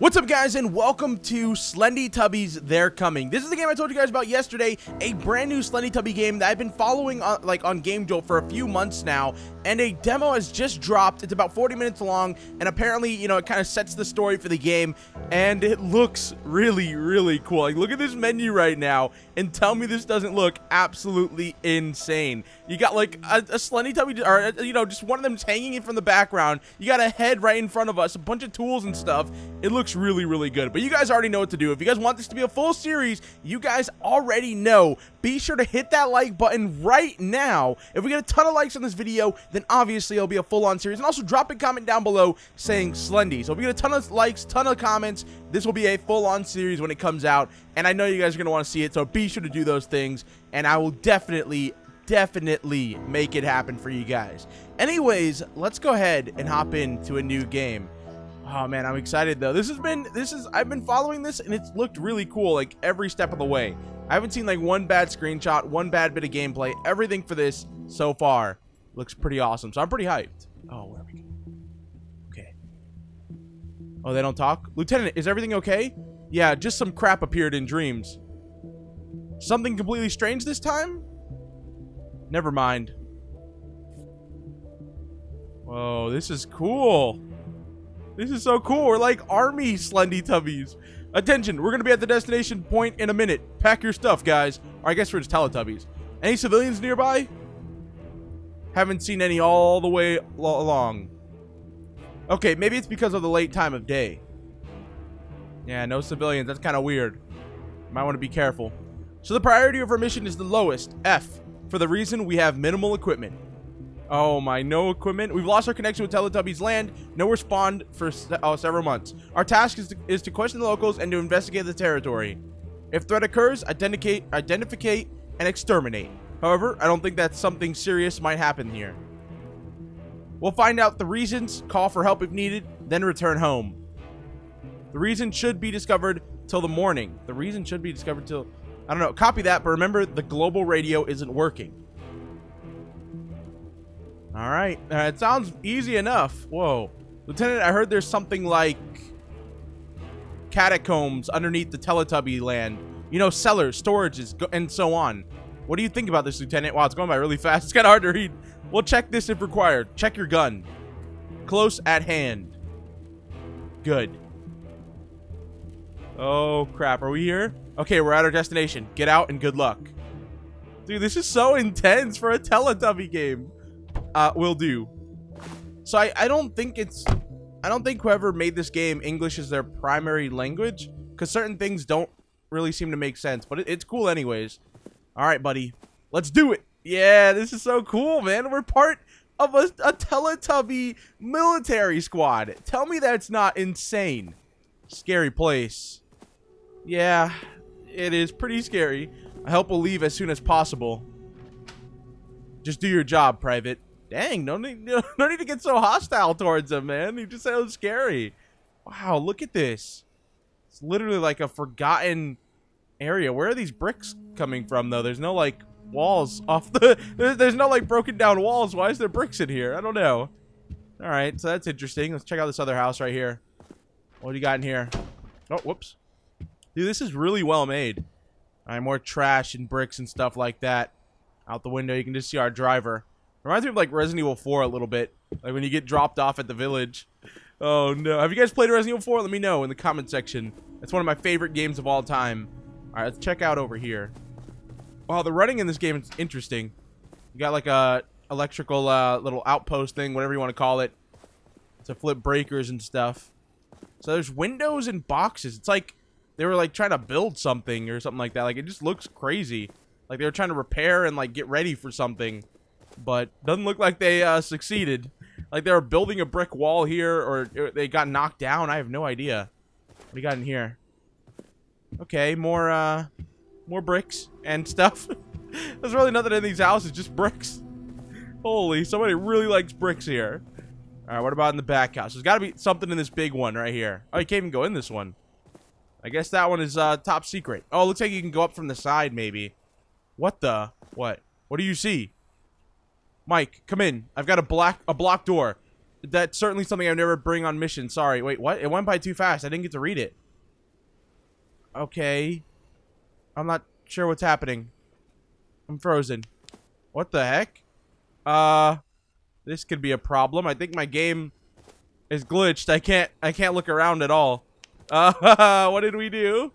What's up guys and welcome to Slendy Tubbies They're Coming. This is the game I told you guys about yesterday, a brand new Slendy Tubby game that I've been following on, like on Game Jolt for a few months now and a demo has just dropped. It's about 40 minutes long and apparently, you know, it kind of sets the story for the game and it looks really really cool. Like look at this menu right now and tell me this doesn't look absolutely insane. You got like a, a Slendy Tubby or uh, you know, just one of them's hanging in from the background. You got a head right in front of us, a bunch of tools and stuff. It looks really, really good. But you guys already know what to do. If you guys want this to be a full series, you guys already know. Be sure to hit that like button right now. If we get a ton of likes on this video, then obviously it'll be a full-on series. And also drop a comment down below saying Slendy. So if we get a ton of likes, ton of comments, this will be a full-on series when it comes out. And I know you guys are going to want to see it, so be sure to do those things. And I will definitely definitely make it happen for you guys. Anyways, let's go ahead and hop into a new game. Oh man, I'm excited though. This has been this is I've been following this and it's looked really cool like every step of the way. I haven't seen like one bad screenshot, one bad bit of gameplay. Everything for this so far looks pretty awesome. So I'm pretty hyped. Oh, where are we going? Okay. Oh, they don't talk? Lieutenant, is everything okay? Yeah, just some crap appeared in dreams. Something completely strange this time? Never mind. Whoa, this is cool. This is so cool. We're like army Slendy Tubbies. Attention, we're going to be at the destination point in a minute. Pack your stuff, guys. Or I guess we're just Teletubbies. Any civilians nearby? Haven't seen any all the way along. Okay, maybe it's because of the late time of day. Yeah, no civilians. That's kind of weird. Might want to be careful. So the priority of our mission is the lowest, F, for the reason we have minimal equipment. Oh my, no equipment. We've lost our connection with Teletubbies land. No respond for uh, several months. Our task is to, is to question the locals and to investigate the territory. If threat occurs, identify, identificate, and exterminate. However, I don't think that something serious might happen here. We'll find out the reasons, call for help if needed, then return home. The reason should be discovered till the morning. The reason should be discovered till... I don't know. Copy that, but remember, the global radio isn't working. All right. Uh, it sounds easy enough. Whoa. Lieutenant, I heard there's something like catacombs underneath the Teletubby land. You know, cellars, storages, and so on. What do you think about this, Lieutenant? Wow, it's going by really fast. It's kind of hard to read. We'll check this if required. Check your gun. Close at hand. Good. Oh, crap. Are we here? Okay, we're at our destination. Get out and good luck. Dude, this is so intense for a Teletubby game uh, will do. So I, I don't think it's... I don't think whoever made this game, English is their primary language. Because certain things don't really seem to make sense. But it, it's cool anyways. Alright, buddy. Let's do it. Yeah, this is so cool, man. We're part of a, a Teletubby military squad. Tell me that's not insane. Scary place. Yeah, it is pretty scary. I hope we'll leave as soon as possible. Just do your job, Private. Dang, no need, no need to get so hostile towards him, man. He just sounds scary. Wow, look at this. It's literally like a forgotten area. Where are these bricks coming from, though? There's no, like, walls off the... There's, no, like, broken down walls. Why is there bricks in here? I don't know. All right, so that's interesting. Let's check out this other house right here. What do you got in here? Oh, whoops. Dude, this is really well made. All right, more trash and bricks and stuff like that. Out the window, you can just see our driver. Reminds me of like Resident Evil 4 a little bit. Like when you get dropped off at the village. Oh no. Have you guys played Resident Evil 4? Let me know in the comment section. It's one of my favorite games of all time. Alright, let's check out over here. Wow, the running in this game is interesting. You got like a electrical uh, little outpost thing, whatever you want to call it. To flip breakers and stuff. So there's windows and boxes. It's like they were like trying to build something or something like that. Like it just looks crazy. Like they were trying to repair and like get ready for something but doesn't look like they uh, succeeded. Like they were building a brick wall here, or they got knocked down. I have no idea. What do you got in here? Okay, more uh, more bricks and stuff. There's really nothing in these houses, just bricks. Holy, somebody really likes bricks here. All right, what about in the back house? There's got to be something in this big one right here. Oh, you can't even go in this one. I guess that one is uh, top secret. Oh, looks like you can go up from the side, maybe. What the? What? What do you see? Mike, come in. I've got a black a block door. that's certainly something I never bring on mission. Sorry. Wait, what? It went by too fast. I didn't get to read it. Okay. I'm not sure what's happening. I'm frozen. What the heck? Uh, this could be a problem. I think my game is glitched. I can't, I can't look around at all. Uh, what did we do?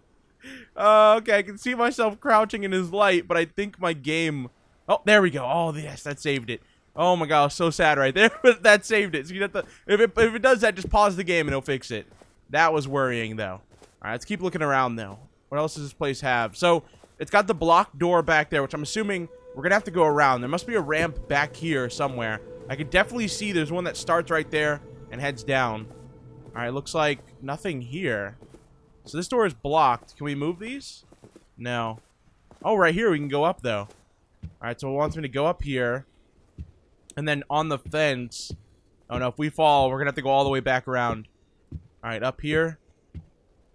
Uh, okay, I can see myself crouching in his light, but I think my game... Oh, there we go. Oh, yes, that saved it. Oh my god, so sad right there, but that saved it. So you have to, if it, if it does that, just pause the game and it'll fix it. That was worrying, though. Alright, let's keep looking around, though. What else does this place have? So, it's got the blocked door back there, which I'm assuming we're to have to go around. There must be a ramp back here somewhere. I can definitely see there's one that starts right there and heads down. Alright, looks like nothing here. So this door is blocked. Can we move these? No. Oh, right here we can go up, though. Alright, so it wants me to go up here. And then on the fence... Oh, no, if we fall, we're to have to go all the way back around. Alright, up here.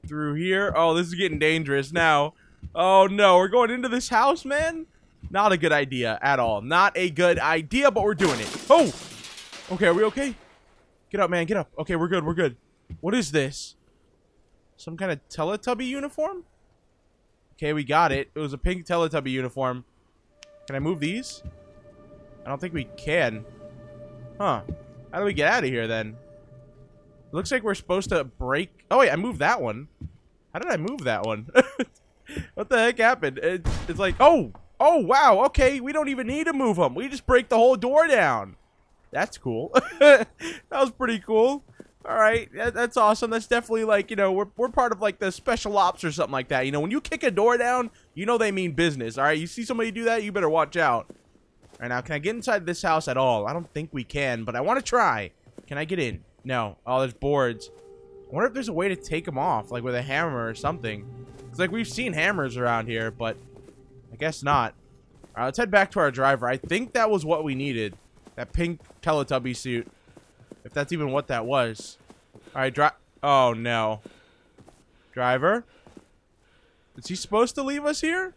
Through here. Oh, this is getting dangerous now. Oh, no, we're going into this house, man? Not a good idea at all. Not a good idea, but we're doing it. Oh! Okay, are we okay? Get up, man, get up. Okay, we're good, we're good. What is this? Some kind of Teletubby uniform? Okay, we got it. It was a pink Teletubby uniform. Can I move these? I don't think we can. Huh. How do we get out of here, then? It looks like we're supposed to break... Oh, wait, I moved that one. How did I move that one? what the heck happened? It, it's like... Oh! Oh, wow, okay. We don't even need to move them. We just break the whole door down. That's cool. that was pretty cool. All right, that's awesome. That's definitely like, you know, we're, we're part of like the special ops or something like that. You know, when you kick a door down, you know they mean business. All right, you see somebody do that, you better watch out. All right, now, can I get inside this house at all? I don't think we can, but I want to try. Can I get in? No. Oh, there's boards. Wonder if there's a way to take them off, like with a hammer or something. It's like we've seen hammers around here, but I guess not. All right, let's head back to our driver. I think that was what we needed. That pink Teletubby suit. If that's even what that was. Alright, drive. Oh, no. Driver? Is he supposed to leave us here?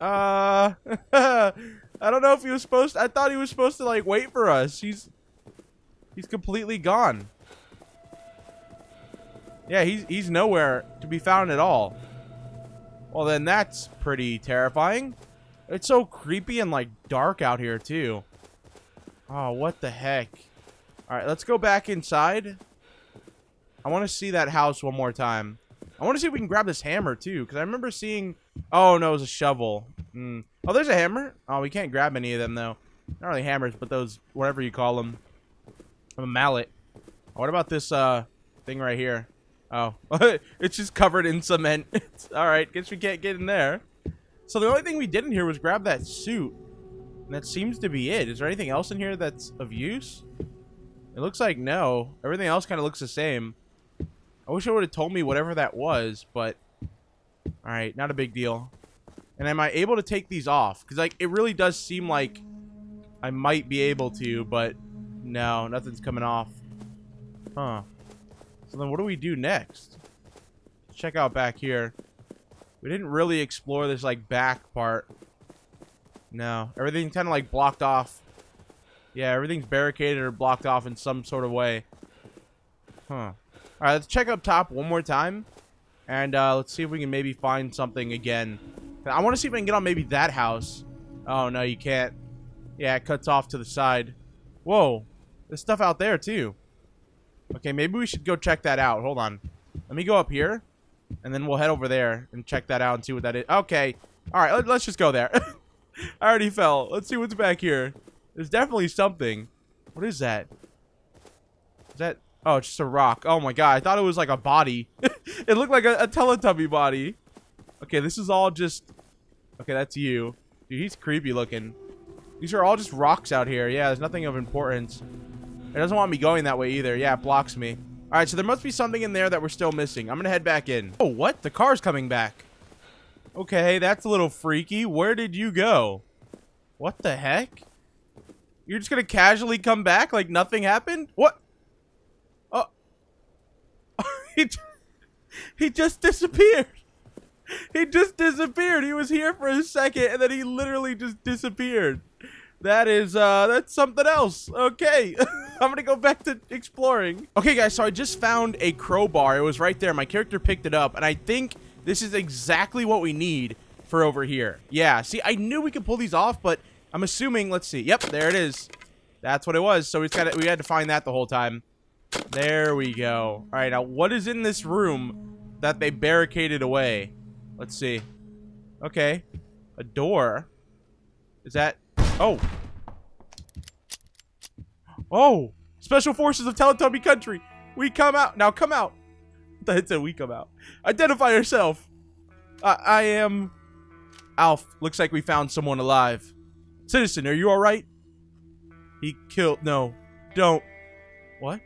Uh, I don't know if he was supposed to, I thought he was supposed to, like, wait for us. He's, he's completely gone. Yeah, he's, he's nowhere to be found at all. Well, then that's pretty terrifying. It's so creepy and, like, dark out here, too. Oh, what the heck? Alright, let's go back inside. I want to see that house one more time. I want to see if we can grab this hammer, too. Because I remember seeing... Oh, no, it was a shovel. Mm. Oh, there's a hammer. Oh, we can't grab any of them, though. Not really hammers, but those... Whatever you call them. A mallet. What about this, uh... Thing right here? Oh. it's just covered in cement. Alright, guess we can't get in there. So the only thing we did in here was grab that suit. And that seems to be it. Is there anything else in here that's of use? It looks like no. Everything else kind of looks the same. I wish it would have told me whatever that was, but... Alright, not a big deal. And am I able to take these off? Because, like, it really does seem like I might be able to, but no, nothing's coming off. Huh. So then what do we do next? Check out back here. We didn't really explore this, like, back part. No. Everything's kind of like blocked off. Yeah, everything's barricaded or blocked off in some sort of way. Huh. Alright, let's check up top one more time. And uh, let's see if we can maybe find something again. I want to see if I can get on maybe that house. Oh, no, you can't. Yeah, it cuts off to the side. Whoa. There's stuff out there, too. Okay, maybe we should go check that out. Hold on. Let me go up here. And then we'll head over there and check that out and see what that is. Okay. Alright, let's just go there. I already fell. Let's see what's back here. There's definitely something. What is that? Is that... Oh, it's just a rock. Oh my god, I thought it was like a body. it looked like a, a Teletubby body. Okay, this is all just... Okay, that's you. Dude, he's creepy looking. These are all just rocks out here. Yeah, there's nothing of importance. It doesn't want me going that way either. Yeah, it blocks me. Alright, so there must be something in there that we're still missing. I'm gonna head back in. Oh, what? The car's coming back. Okay, that's a little freaky. Where did you go? What the heck? You're just gonna casually come back like nothing happened? What? Oh. he, he just disappeared. He just disappeared. He was here for a second and then he literally just disappeared. That is, uh, that's something else. Okay. I'm gonna go back to exploring. Okay, guys, so I just found a crowbar. It was right there. My character picked it up, and I think this is exactly what we need for over here. Yeah, see, I knew we could pull these off, but I'm assuming, let's see. Yep, there it is. That's what it was. So we got we had to find that the whole time. There we go. All right, now what is in this room that they barricaded away? Let's see. Okay. A door. Is that... Oh. Oh! Special Forces of Teletubby Country! We come out! Now come out! That's it, we come out. Identify yourself! I, I am... Alf, looks like we found someone alive. Citizen, are you alright? He killed... No. Don't. What?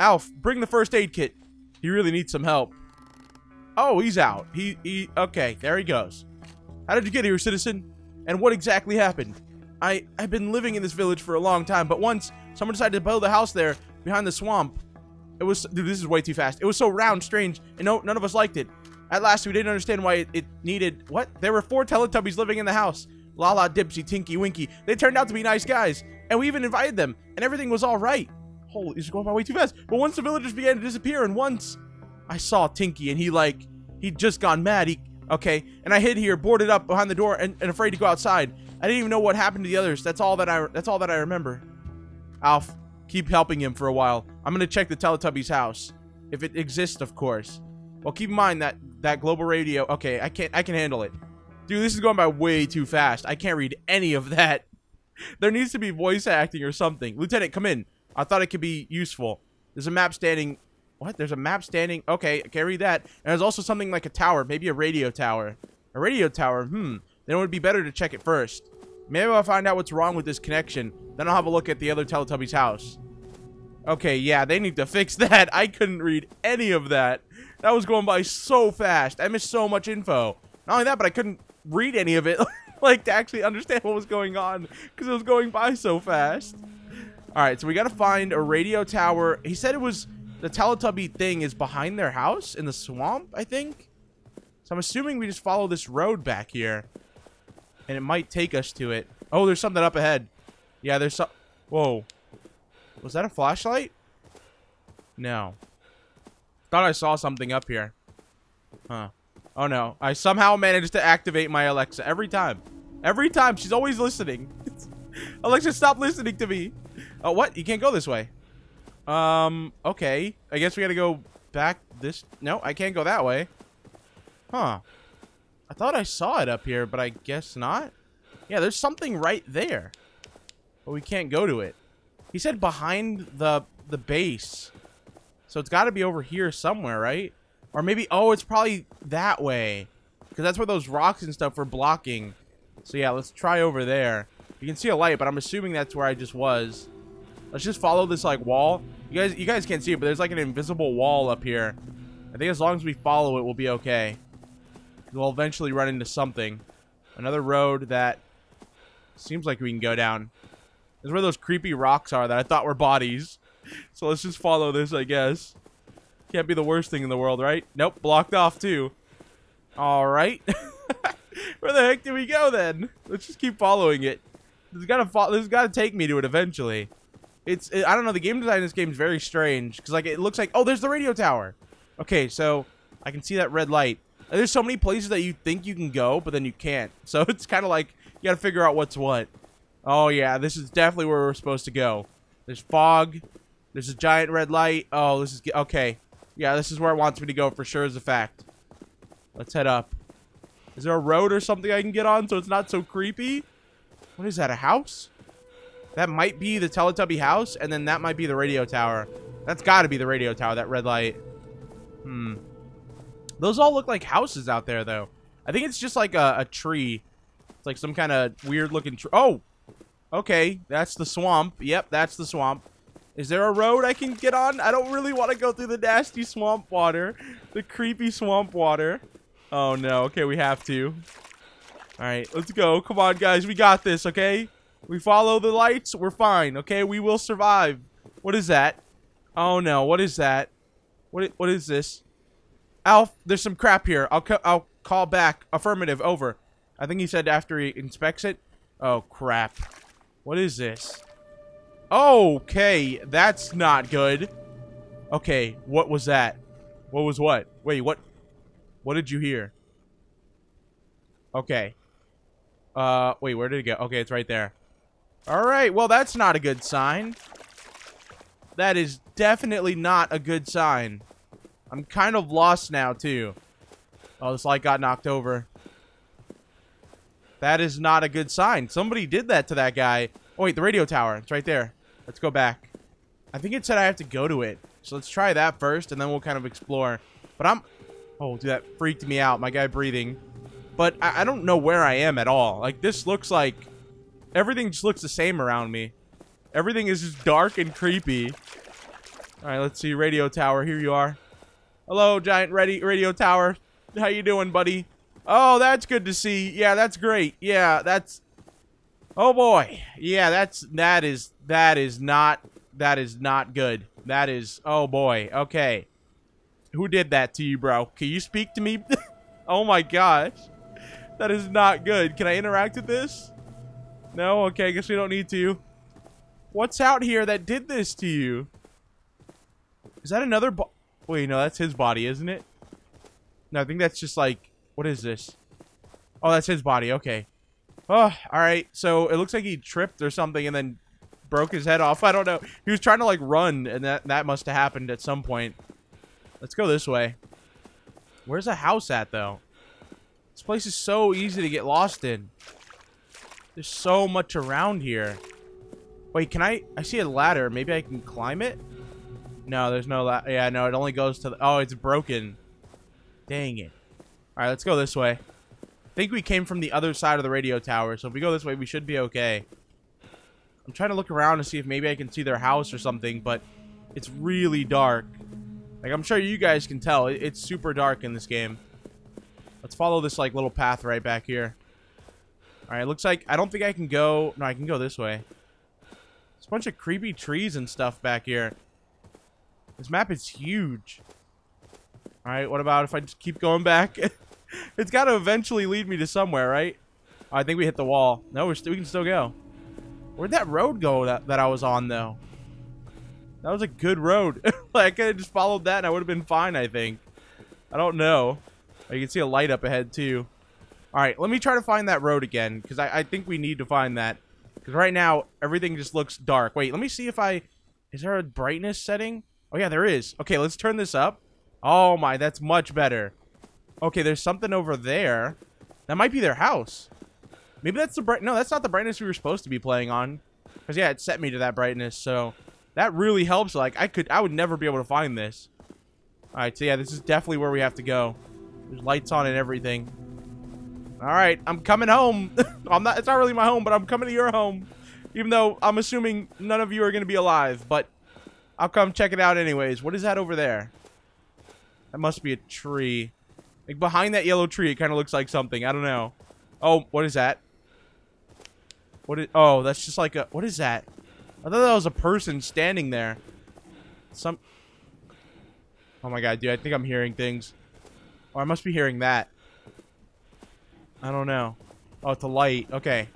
Alf, bring the first aid kit. He really needs some help. Oh, he's out. He, he, okay, there he goes. How did you get here, citizen? And what exactly happened? I, I've been living in this village for a long time, but once someone decided to build a house there behind the swamp, it was, dude, this is way too fast. It was so round, strange, and no, none of us liked it. At last, we didn't understand why it, it needed, what? There were four Teletubbies living in the house. Lala, Dipsy, Tinky, Winky. They turned out to be nice guys, and we even invited them, and everything was all right. Holy, this is going by way too fast. But once the villagers began to disappear, and once I saw Tinky, and he like, he'd just gone mad. He, okay, and I hid here, boarded up behind the door, and, and afraid to go outside. I didn't even know what happened to the others. That's all that I, that's all that I remember. Alf, keep helping him for a while. I'm gonna check the Teletubby's house, if it exists, of course. Well, keep in mind that that global radio. Okay, I can't, I can handle it. Dude, this is going by way too fast. I can't read any of that. There needs to be voice acting or something. Lieutenant, come in. I thought it could be useful. There's a map standing what? There's a map standing. Okay, I can read that. And there's also something like a tower, maybe a radio tower. A radio tower, hmm. Then it would be better to check it first. Maybe I'll find out what's wrong with this connection. Then I'll have a look at the other Teletubby's house. Okay, yeah, they need to fix that. I couldn't read any of that. That was going by so fast. I missed so much info. Not only that, but I couldn't read any of it, like, to actually understand what was going on, because it was going by so fast. All right, so we got to find a radio tower. He said it was the Teletubby thing is behind their house in the swamp, I think. So I'm assuming we just follow this road back here. And it might take us to it. Oh, there's something up ahead. Yeah, there's some... Whoa. Was that a flashlight? No. Thought I saw something up here. Huh. Oh, no. I somehow managed to activate my Alexa every time. Every time. She's always listening. Alexa, stop listening to me. Oh, what? You can't go this way. Um, okay. I guess we gotta go back this... No, I can't go that way. Huh. I thought I saw it up here, but I guess not. Yeah, there's something right there. But we can't go to it. He said behind the the base. So it's got to be over here somewhere, right? Or maybe... Oh, it's probably that way. Because that's where those rocks and stuff were blocking. So yeah, let's try over there. You can see a light, but I'm assuming that's where I just was. Let's just follow this like wall. You guys, you guys can't see it, but there's like an invisible wall up here. I think as long as we follow it, we'll be okay. We'll eventually run into something. Another road that seems like we can go down. Is where those creepy rocks are that I thought were bodies. So let's just follow this, I guess. Can't be the worst thing in the world, right? Nope, blocked off too. All right. where the heck do we go then? Let's just keep following it. This has got to this has got to take me to it eventually. It's it, I don't know. The game design in this game is very strange because like it looks like oh, there's the radio tower. Okay, so I can see that red light. There's so many places that you think you can go, but then you can't. So it's kind of like you got to figure out what's what. Oh yeah, this is definitely where we're supposed to go. There's fog. There's a giant red light. Oh, this is okay. Yeah, this is where it wants me to go for sure as a fact. Let's head up. Is there a road or something I can get on so it's not so creepy? What is that, a house? That might be the Teletubby house, and then that might be the radio tower. That's got to be the radio tower, that red light. Hmm. Those all look like houses out there, though. I think it's just like a, a tree. It's like some kind of weird-looking tree. Oh! Okay, that's the swamp. Yep, that's the swamp. Is there a road I can get on? I don't really want to go through the nasty swamp water. The creepy swamp water. Oh, no. Okay, we have to. All right, let's go. Come on, guys. We got this, okay? We follow the lights. We're fine. Okay, we will survive. What is that? Oh no, what is that? What what is this? Alf, there's some crap here. I'll I'll call back. Affirmative. Over. I think he said after he inspects it. Oh crap. What is this? Okay, that's not good. Okay, what was that? What was what? Wait, what? What did you hear? Okay. Uh, wait, where did it go? Okay, it's right there. Alright, well, that's not a good sign. That is definitely not a good sign. I'm kind of lost now, too. Oh, this light got knocked over. That is not a good sign. Somebody did that to that guy. Oh, wait, the radio tower. It's right there. Let's go back. I think it said I have to go to it. So let's try that first, and then we'll kind of explore. But I'm... Oh, dude, that freaked me out. My guy breathing. But I, I don't know where I am at all. Like, this looks like... Everything just looks the same around me. Everything is just dark and creepy. Alright, let's see. Radio tower. Here you are. Hello, giant ready radio tower. How you doing, buddy? Oh, that's good to see. Yeah, that's great. Yeah, that's... Oh, boy. Yeah, that's... That is... That is not... That is not good. That is... Oh, boy. Okay. Who did that to you, bro? Can you speak to me? oh, my gosh. That is not good. Can I interact with this? No? Okay, I guess we don't need to. What's out here that did this to you? Is that another Wait, no, that's his body, isn't it? No, I think that's just like... What is this? Oh, that's his body. Okay. Oh, alright. So, it looks like he tripped or something and then broke his head off. I don't know. He was trying to, like, run, and that, that must have happened at some point. Let's go this way. Where's the house at, though? This place is so easy to get lost in. There's so much around here. Wait, can I... I see a ladder. Maybe I can climb it? No, there's no ladder. Yeah, no, it only goes to the... Oh, it's broken. Dang it. Alright, let's go this way. I think we came from the other side of the radio tower, so if we go this way, we should be okay. I'm trying to look around to see if maybe I can see their house or something, but it's really dark. Like, I'm sure you guys can tell. It's super dark in this game. Let's follow this, like, little path right back here. Alright, looks like... I don't think I can go... No, I can go this way. There's a bunch of creepy trees and stuff back here. This map is huge. Alright, what about if I just keep going back? it's got to eventually lead me to somewhere, right? Oh, I think we hit the wall. No, we're we can still go. Where'd that road go that, that I was on, though? That was a good road. like, I could have just followed that and I would have been fine, I think. I don't know. You can see a light up ahead, too. Alright, let me try to find that road again, because I, I think we need to find that. Because right now, everything just looks dark. Wait, let me see if I... Is there a brightness setting? Oh, yeah, there is. Okay, let's turn this up. Oh my, that's much better. Okay, there's something over there. That might be their house. Maybe that's the bright. No, that's not the brightness we were supposed to be playing on. Because yeah, it set me to that brightness. So that really helps. Like I could, I would never be able to find this. All right, so yeah, this is definitely where we have to go. There's lights on and everything. All right, I'm coming home. I'm not. It's not really my home, but I'm coming to your home. Even though I'm assuming none of you are gonna be alive, but I'll come check it out anyways. What is that over there? That must be a tree. Like, behind that yellow tree, it kind of looks like something. I don't know. Oh, what is that? What is... Oh, that's just like a... What is that? I thought that was a person standing there. Some... Oh my god, dude. I think I'm hearing things. Oh, I must be hearing that. I don't know. Oh, it's a light. Okay.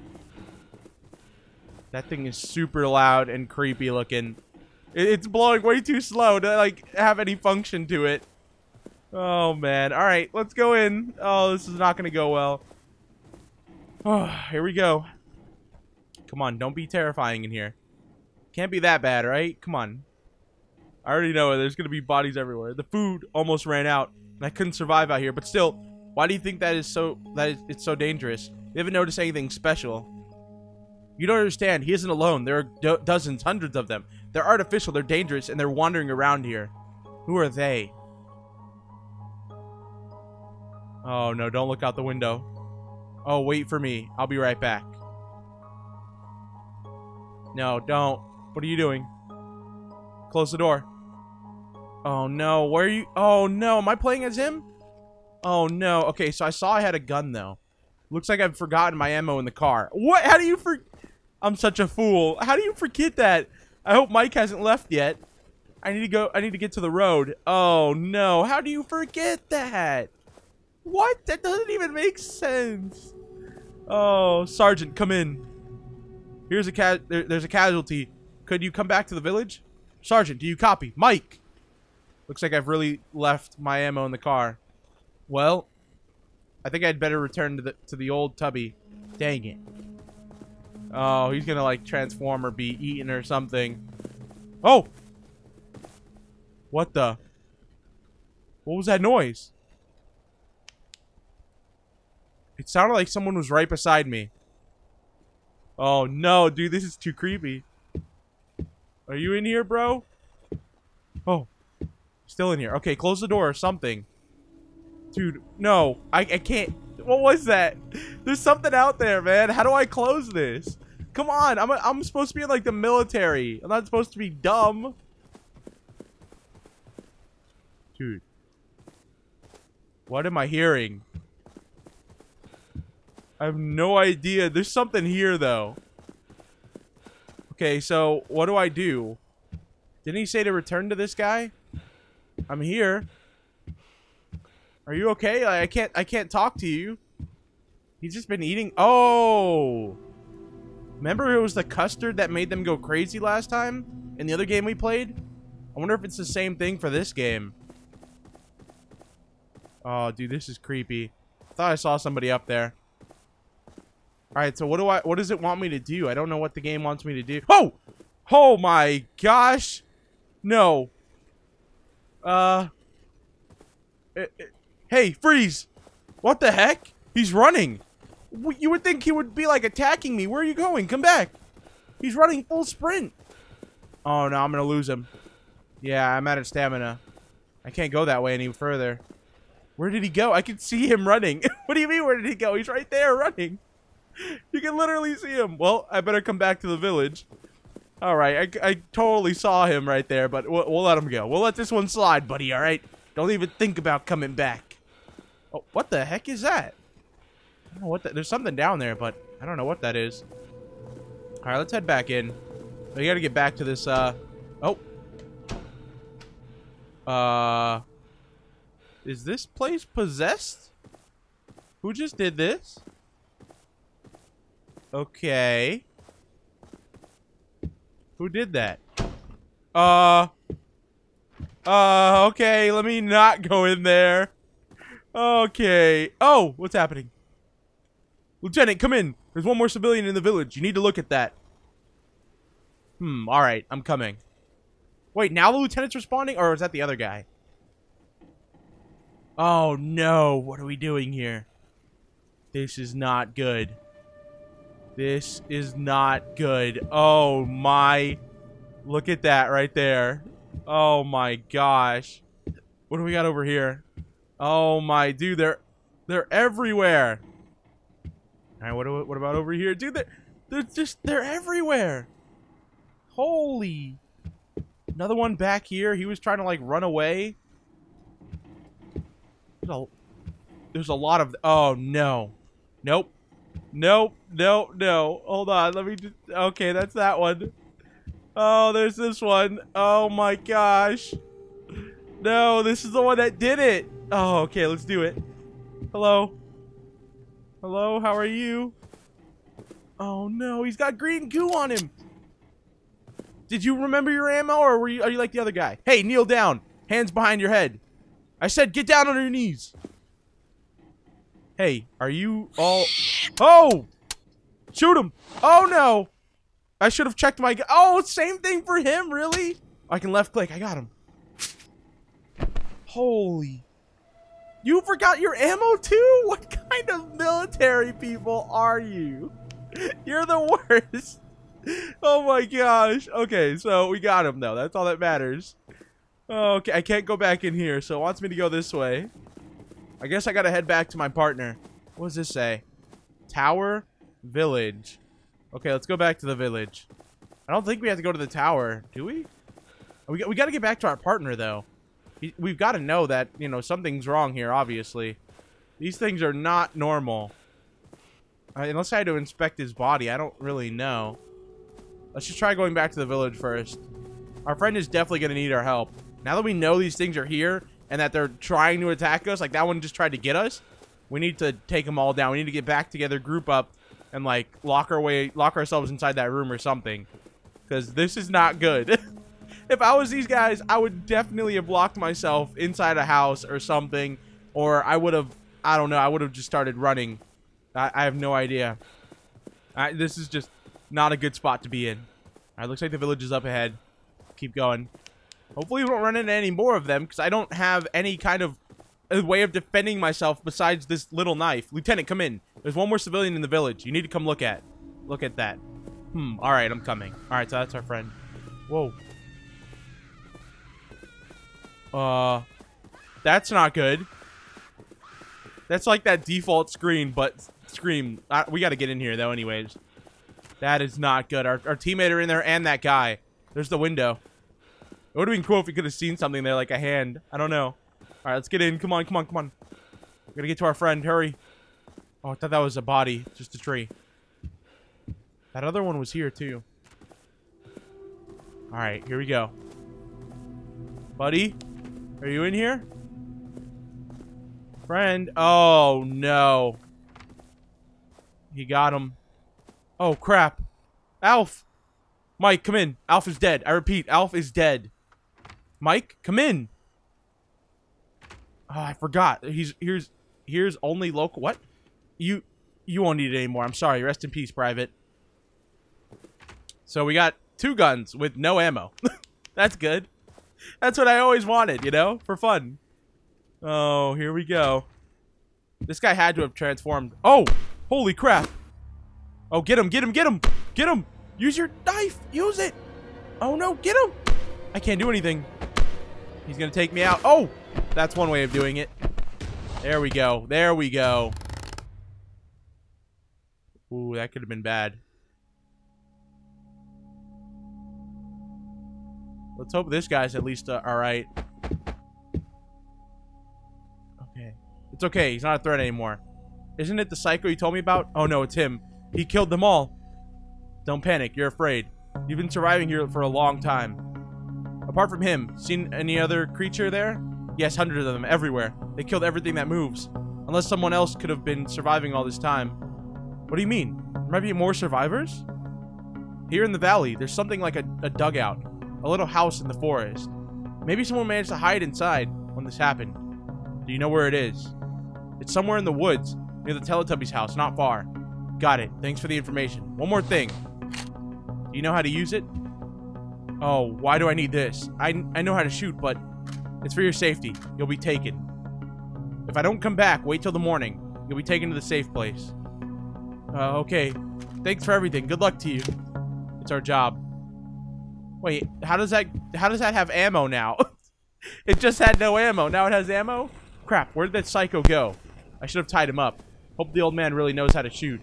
That thing is super loud and creepy looking. It's blowing way too slow to, like, have any function to it. Oh, man. All right, let's go in. Oh, this is not going to go well. Oh, here we go. Come on, don't be terrifying in here. Can't be that bad, right? Come on. I already know there's going to be bodies everywhere. The food almost ran out, and I couldn't survive out here. But still, why do you think that is so that it's so dangerous? You haven't noticed anything special. You don't understand. He isn't alone. There are do dozens, hundreds of them. They're artificial, they're dangerous, and they're wandering around here. Who are they? Oh, no, don't look out the window. Oh, wait for me. I'll be right back. No, don't. What are you doing? Close the door. Oh, no. Where are you? Oh, no. Am I playing as him? Oh, no. Okay, so I saw I had a gun, though. Looks like I've forgotten my ammo in the car. What? How do you for... I'm such a fool. How do you forget that? I hope Mike hasn't left yet. I need to go... I need to get to the road. Oh, no. How do you forget that? What? That doesn't even make sense. Oh, Sergeant, come in. Here's a ca there, there's a casualty. could you come back to the village? Sergeant, do you copy? Mike! Looks like I've really left my ammo in the car. Well, I think I'd better return to the to the old tubby. Dang it. Oh, he's gonna like transform or be eaten or something. Oh! What the? What was that noise? It sounded like someone was right beside me. Oh no, dude, this is too creepy. Are you in here, bro? Oh. Still in here. Okay, close the door or something. Dude, no. I, I can't. What was that? There's something out there, man. How do I close this? Come on. I'm, a, I'm supposed to be in, like, the military. I'm not supposed to be dumb. Dude. What am I hearing? I have no idea. There's something here, though. Okay, so what do I do? Didn't he say to return to this guy? I'm here. Are you okay? Like, I can't I can't talk to you. He's just been eating. Oh. Remember it was the custard that made them go crazy last time in the other game we played? I wonder if it's the same thing for this game. Oh, dude, this is creepy. I thought I saw somebody up there. All right, so what do I what does it want me to do? I don't know what the game wants me to do. Oh! Oh my gosh. No. Uh it, it, Hey, freeze! What the heck? He's running. You would think he would be like attacking me. Where are you going? Come back. He's running full sprint. Oh no, I'm gonna lose him. Yeah, I'm out of stamina. I can't go that way any further. Where did he go? I can see him running. what do you mean, where did he go? He's right there running. You can literally see him. Well, I better come back to the village. All right, I, I totally saw him right there, but we'll, we'll let him go. We'll let this one slide, buddy, all right? Don't even think about coming back. Oh, what the heck is that? I don't know what that... There's something down there, but I don't know what that is. All right, let's head back in. We got to get back to this, uh... Oh. Uh... Is this place possessed? Who just did this? Okay. Who did that? Uh... Uh, okay, let me not go in there. Okay. Oh, what's happening? Lieutenant, come in. There's one more civilian in the village. You need to look at that. Hmm, alright, I'm coming. Wait, now the lieutenant's responding? Or is that the other guy? Oh, no. What are we doing here? This is not good. This is not good. Oh, my... Look at that right there. Oh, my gosh. What do we got over here? Oh my, dude, they're they're everywhere. All right, what what about over here, dude? They're they're just they're everywhere. Holy! Another one back here. He was trying to like run away. There's a, there's a lot of. Oh no, nope, nope, no, no. Hold on, let me. Just, okay, that's that one. Oh, there's this one. Oh my gosh. No, this is the one that did it. Oh, okay, let's do it. Hello? Hello, how are you? Oh no, he's got green goo on him. Did you remember your ammo or were you are you like the other guy? Hey, kneel down. Hands behind your head. I said get down on your knees. Hey, are you all Oh! Shoot him. Oh no. I should have checked my Oh, same thing for him, really? I can left click. I got him. Holy you forgot your ammo too? What kind of military people are you? You're the worst. Oh my gosh. Okay, so we got him though. That's all that matters. Okay, I can't go back in here, so it wants me to go this way. I guess I gotta head back to my partner. What does this say? Tower Village. Okay, let's go back to the village. I don't think we have to go to the tower, do we? We, we gotta get back to our partner, though we've got to know that, you know, something's wrong here, obviously. These things are not normal. Unless I had to inspect his body, I don't really know. Let's just try going back to the village first. Our friend is definitely going to need our help. Now that we know these things are here and that they're trying to attack us, like that one just tried to get us, we need to take them all down. We need to get back together, group up, and like lock our way, lock ourselves inside that room or something. Because this is not good. if I was these guys, I would definitely have locked myself inside a house or something. Or I would have, I don't know, I would have just started running. I, I have no idea. I, this is just not a good spot to be in. Alright, looks like the village is up ahead. Keep going. Hopefully we don't run into any more of them, because I don't have any kind of way of defending myself besides this little knife. Lieutenant, come in. There's one more civilian in the village. You need to come look at. Look at that. Hmm, alright, I'm coming. Alright, so that's our friend. Whoa. Uh, that's not good. That's like that default screen, but scream. Uh, we got to get in here, though, anyways. That is not good. Our, our teammate are in there and that guy. There's the window. It would have been cool if we could have seen something there, like a hand. I don't know. All right, let's get in. Come on, come on, come on. We gotta get to our friend. Hurry. Oh, I thought that was a body. Just a tree. That other one was here, too. All right, here we go. Buddy, are you in here? Friend. Oh, no. He got him. Oh, crap. Alf. Mike, come in. Alf is dead. I repeat, Alf is dead. Mike, come in. Oh, I forgot. He's here's here's only local. What? You you won't need it anymore. I'm sorry. Rest in peace, Private. So we got two guns with no ammo. That's good. That's what I always wanted, you know, for fun. Oh, here we go. This guy had to have transformed. Oh, holy crap. Oh, get him, get him, get him, get him. Use your knife. Use it. Oh, no, get him. I can't do anything. He's to take me out. Oh, that's one way of doing it. There we go. There we go. Ooh, that could have been bad. Let's hope this guy's at least uh, alright. Okay. It's okay. He's not a threat anymore. Isn't it the psycho you told me about? Oh, no, it's him. He killed them all. Don't panic. You're afraid. You've been surviving here for a long time. Apart from him, seen any other creature there? Yes, hundreds of them, everywhere. They killed everything that moves. Unless someone else could have been surviving all this time. What do you mean? There might be more survivors? Here in the valley, there's something like a, a dugout. A little house in the forest. Maybe someone managed to hide inside when this happened. Do you know where it is? It's somewhere in the woods, near the Teletubbies house, not far. Got it. Thanks for the information. One more thing. Do you know how to use it? Oh, why do I need this? I, I know how to shoot, but it's for your safety. You'll be taken. If I don't come back, wait till the morning. You'll be taken to the safe place. Uh, okay. Thanks for everything. Good luck to you. It's our job. Wait, how does that how does that have ammo now? it just had no ammo. Now it has ammo? Crap, where did that psycho go? I should have tied him up. Hope the old man really knows how to shoot.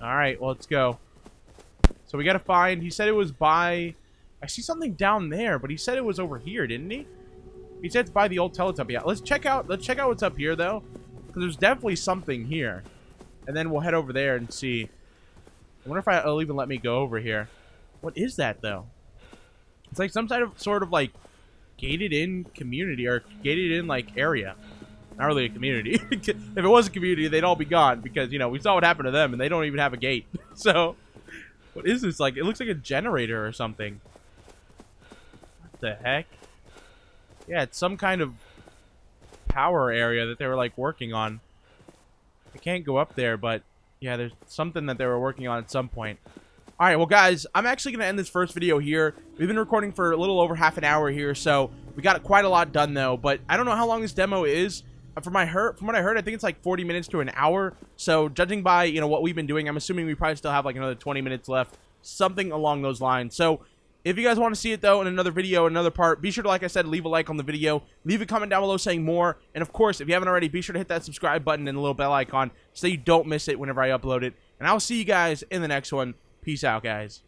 Alright, well, let's go. So we gotta find... He said it was by... I see something down there, but he said it was over here, didn't he? He said it's by the old Teletubby. Let's check out... Let's check out what's up here, though. Because there's definitely something here. And then we'll head over there and see. I wonder if I, will even let me go over here. What is that, though? It's like some kind of sort of, like, gated-in community, or gated-in, like, area. Not really a community. if it was a community, they'd all be gone, because, you know, we saw what happened to them, and they don't even have a gate. so, what is this? Like, it looks like a generator or something. What the heck? Yeah, it's some kind of power area that they were, like, working on. I can't go up there, but, yeah, there's something that they were working on at some point. All right, well, guys, I'm actually going to end this first video here. We've been recording for a little over half an hour here, so we got quite a lot done, though. But I don't know how long this demo is. Uh, from my heard, from what I heard, I think it's like 40 minutes to an hour. So judging by, you know, what we've been doing, I'm assuming we probably still have like another 20 minutes left. Something along those lines. So if you guys want to see it, though, in another video, another part, be sure to, like I said, leave a like on the video. Leave a comment down below saying more. And, of course, if you haven't already, be sure to hit that subscribe button and the little bell icon so you don't miss it whenever I upload it. And I'll see you guys in the next one. Peace out, guys.